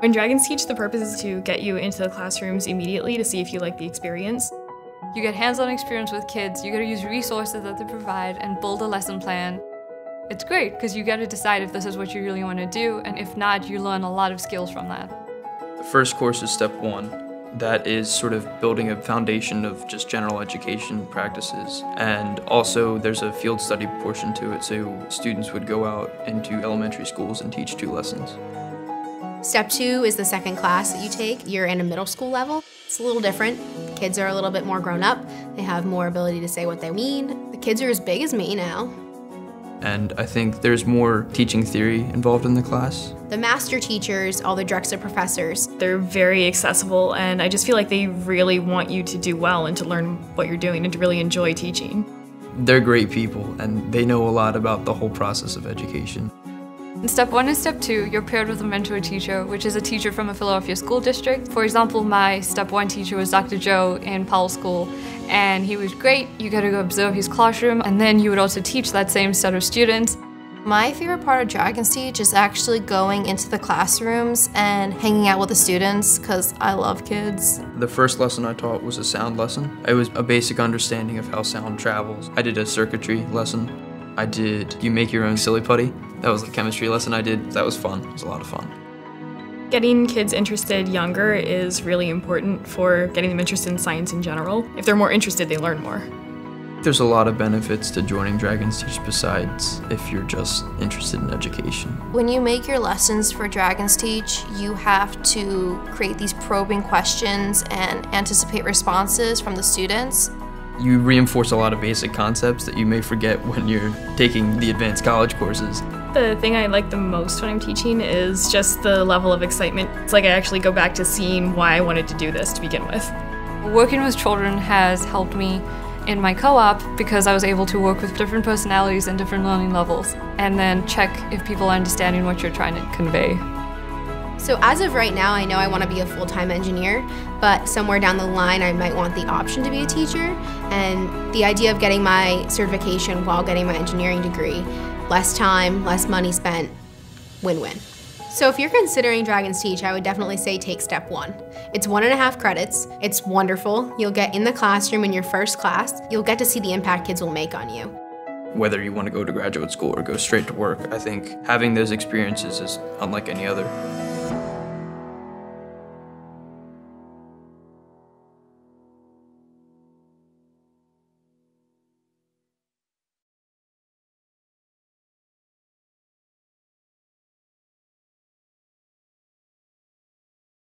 When DragonsTeach, the purpose is to get you into the classrooms immediately to see if you like the experience. You get hands-on experience with kids, you get to use resources that they provide and build a lesson plan. It's great because you get to decide if this is what you really want to do, and if not, you learn a lot of skills from that. The first course is step one. That is sort of building a foundation of just general education practices. And also, there's a field study portion to it, so students would go out into elementary schools and teach two lessons. Step two is the second class that you take. You're in a middle school level. It's a little different. The kids are a little bit more grown up. They have more ability to say what they mean. The kids are as big as me now. And I think there's more teaching theory involved in the class. The master teachers, all the Drexel professors, They're very accessible, and I just feel like they really want you to do well and to learn what you're doing and to really enjoy teaching. They're great people, and they know a lot about the whole process of education. In step one and step two, you're paired with a mentor teacher, which is a teacher from a Philadelphia school district. For example, my step one teacher was Dr. Joe in Powell School, and he was great. You got to go observe his classroom, and then you would also teach that same set of students. My favorite part of Dragon Teach is actually going into the classrooms and hanging out with the students because I love kids. The first lesson I taught was a sound lesson. It was a basic understanding of how sound travels. I did a circuitry lesson. I did you make your own silly putty. That was the chemistry lesson I did. That was fun. It was a lot of fun. Getting kids interested younger is really important for getting them interested in science in general. If they're more interested, they learn more. There's a lot of benefits to joining DragonsTeach besides if you're just interested in education. When you make your lessons for DragonsTeach, you have to create these probing questions and anticipate responses from the students. You reinforce a lot of basic concepts that you may forget when you're taking the advanced college courses. The thing I like the most when I'm teaching is just the level of excitement. It's like I actually go back to seeing why I wanted to do this to begin with. Working with children has helped me in my co-op because I was able to work with different personalities and different learning levels and then check if people are understanding what you're trying to convey. So as of right now, I know I want to be a full-time engineer, but somewhere down the line, I might want the option to be a teacher. And the idea of getting my certification while getting my engineering degree, less time, less money spent, win-win. So if you're considering DragonsTeach, I would definitely say take step one. It's one and a half credits. It's wonderful. You'll get in the classroom in your first class. You'll get to see the impact kids will make on you. Whether you want to go to graduate school or go straight to work, I think having those experiences is unlike any other.